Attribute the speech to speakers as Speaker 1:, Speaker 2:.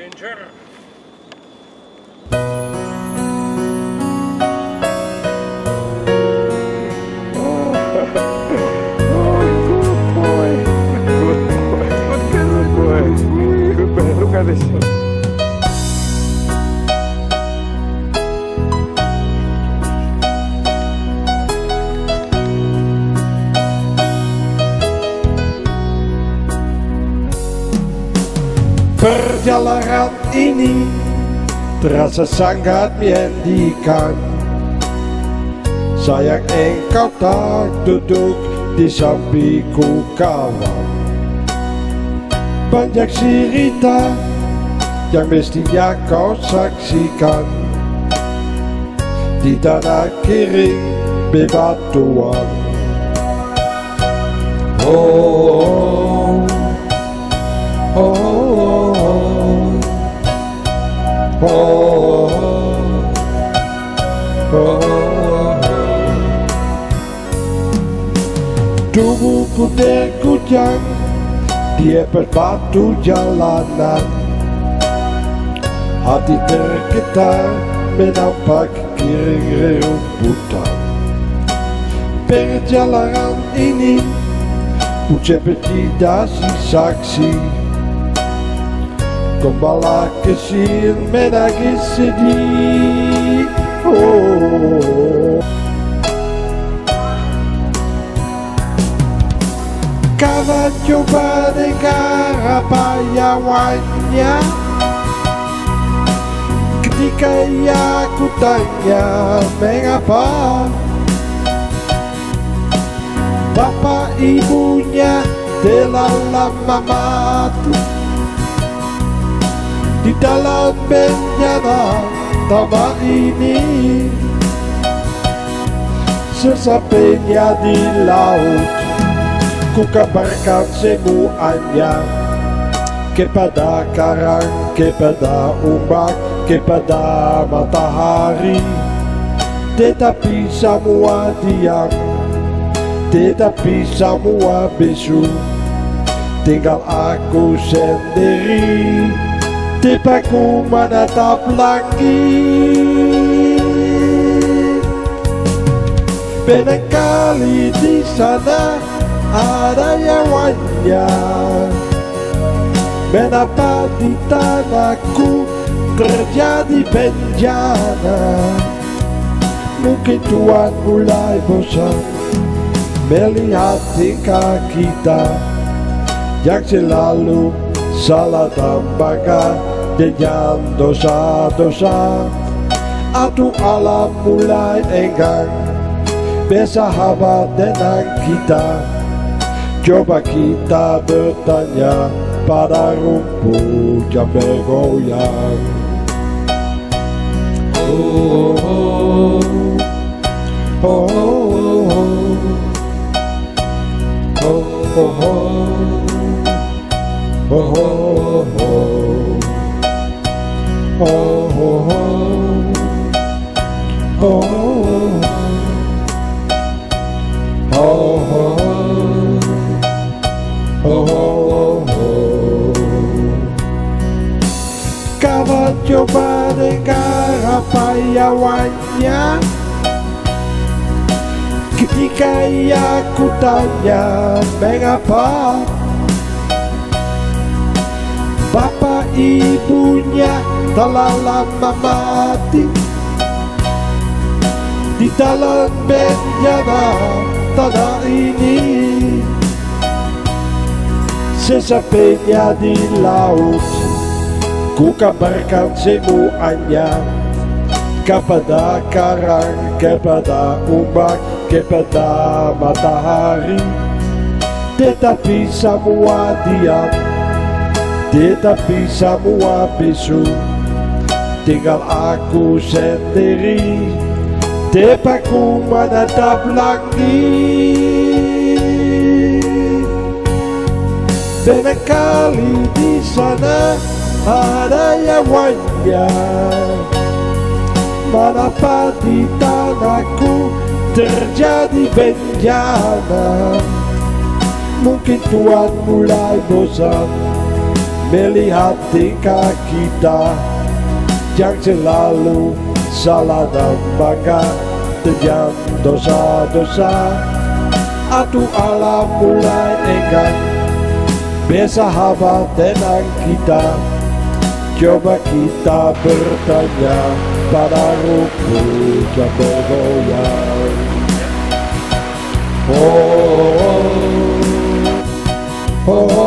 Speaker 1: Danger! oh, good boy. Good boy. Good boy.
Speaker 2: Look at this. Perjalanan ini terasa sangat menyendikan Sayang engkau tak duduk di sampingku kawan. Banyak cerita yang mestinya kau saksikan. Di tanah kering bebatuan Oh, oh, oh, oh, Terkujang di atas batu jalanan. Hati tergetar menampak kering rerumputan Perjalanan ini Ucap tidak si saksi. Gembala kecil menangis sedih. Oh coba dengar apa yang wanya Ketika ia ku tanya mengapa? Bapak ibunya telah lama mati. Di dalam bencana tambah ini Sesampainya di laut Ku kabarkan semuanya Kepada karang, kepada ombak, kepada matahari. Tetapi semua diam. Tetapi semua bisu. Tinggal aku sendiri. Tipaku menatap langit. Barangkali di sana ada yang wajar Mengapa di tanahku terjadi bencana Mungkin Tuhan mulai bosan melihat tingkah kita. Yang selalu salah tambahkan dengan dosa-dosa. Atau alam mulai enggan. Bersahabat dengan kita coba kita bertanya pada rumput yang bergoyang oh, oh, oh, oh, oh. Oh, oh, oh, oh, oh, Kawan coba dengar apa yang wanya Ketika ia ku tanya mengapa? Bapak ibunya telah lama mati. Di dalam bencana tanah ini Sesampainya di laut Ku kabarkan semuanya Kepada karang, kepada ombak kepada matahari. Tetapi semua diam Tetapi semua bisu. Tinggal aku sendiri Tepatku menatap langit Barangkali di sana ada yang wajar Mengapa di tanahku terjadi bencana? Mungkin Tuhan mulai bosan Melihat tingkah kita Yang selalu salah dan bangga Terjam dosa-dosa. Aduh Allah mulai enggan Besa hawa tenang kita Coba kita bertanya Pada rupu yang bergoyang oh, oh, oh. oh.